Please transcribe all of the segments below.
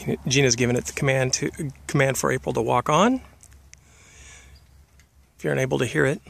Gina, Gina's giving it the command to command for April to walk on. If you're unable to hear it.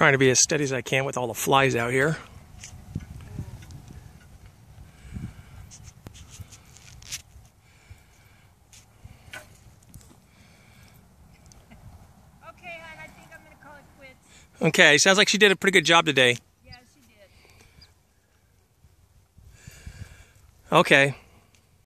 Trying to be as steady as I can with all the flies out here. Okay, hon, I think I'm gonna call it quits. Okay, sounds like she did a pretty good job today. Yeah, she did. Okay.